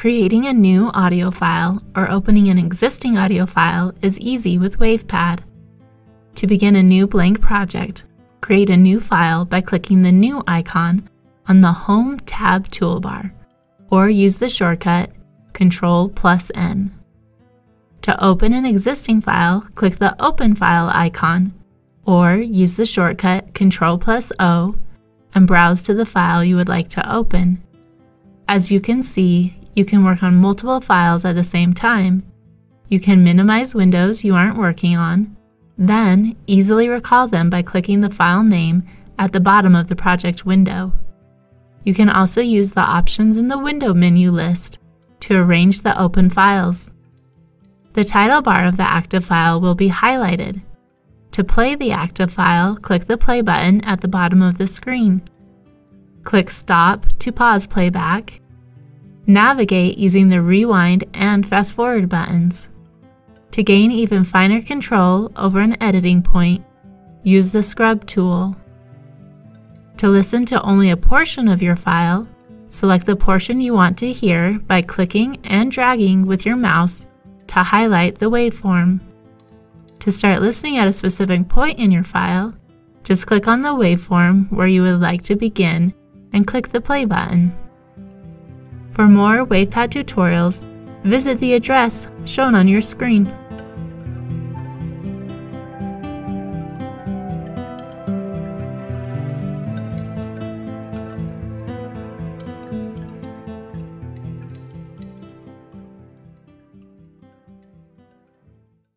Creating a new audio file or opening an existing audio file is easy with WavePad. To begin a new blank project, create a new file by clicking the New icon on the Home tab toolbar, or use the shortcut Ctrl plus N. To open an existing file, click the Open File icon, or use the shortcut Ctrl plus O and browse to the file you would like to open. As you can see, you can work on multiple files at the same time. You can minimize windows you aren't working on, then easily recall them by clicking the file name at the bottom of the project window. You can also use the options in the window menu list to arrange the open files. The title bar of the active file will be highlighted. To play the active file, click the play button at the bottom of the screen. Click Stop to pause playback Navigate using the rewind and fast forward buttons. To gain even finer control over an editing point, use the scrub tool. To listen to only a portion of your file, select the portion you want to hear by clicking and dragging with your mouse to highlight the waveform. To start listening at a specific point in your file, just click on the waveform where you would like to begin and click the play button. For more WavePad tutorials, visit the address shown on your screen.